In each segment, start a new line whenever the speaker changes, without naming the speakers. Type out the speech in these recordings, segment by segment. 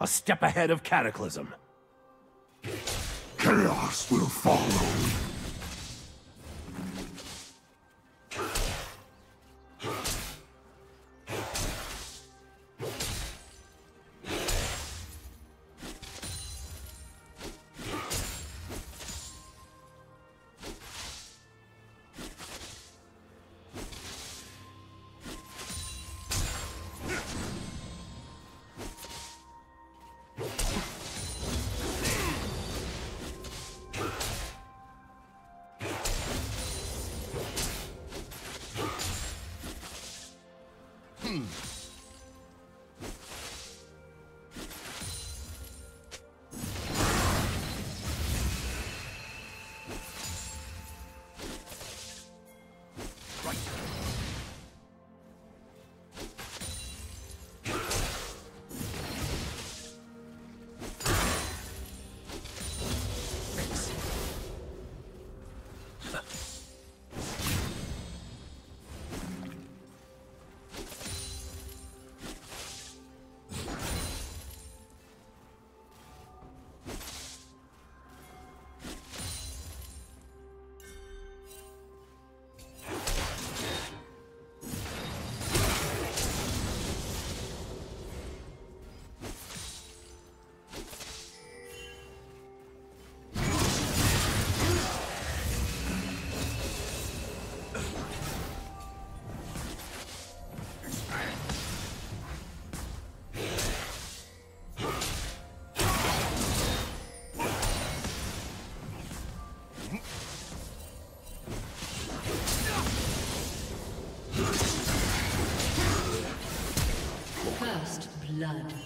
A step ahead of Cataclysm.
Chaos will follow.
Blood.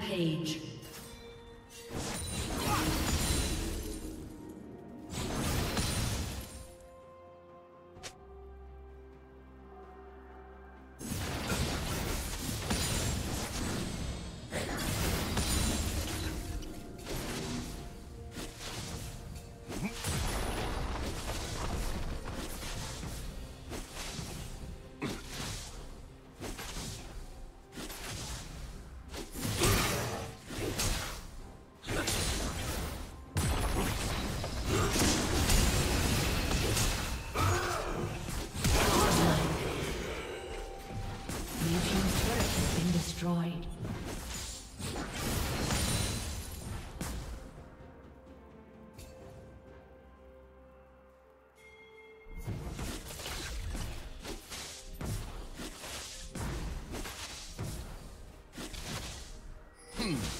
Rampage. Hmm.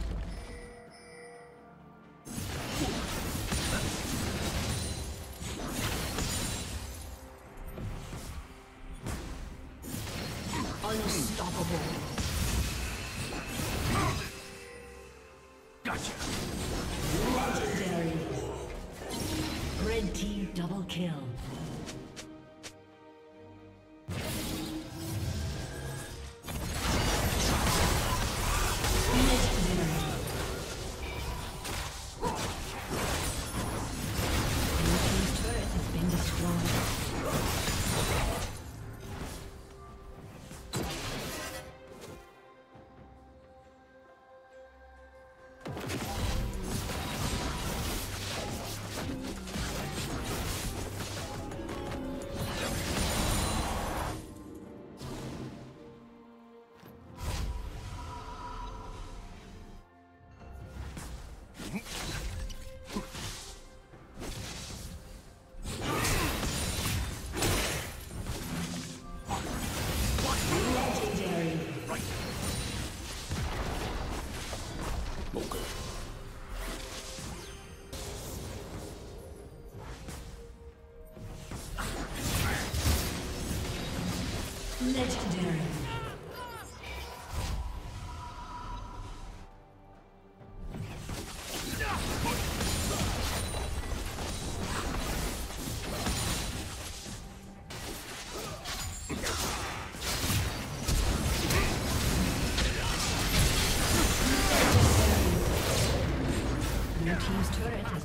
Legendary.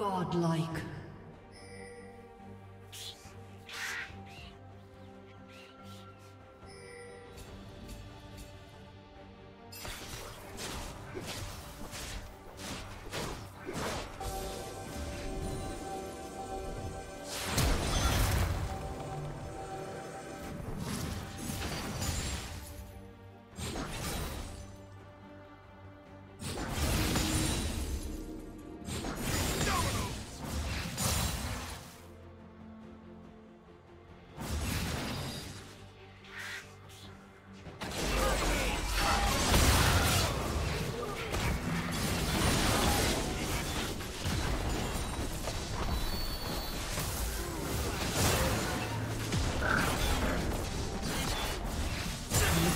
Godlike.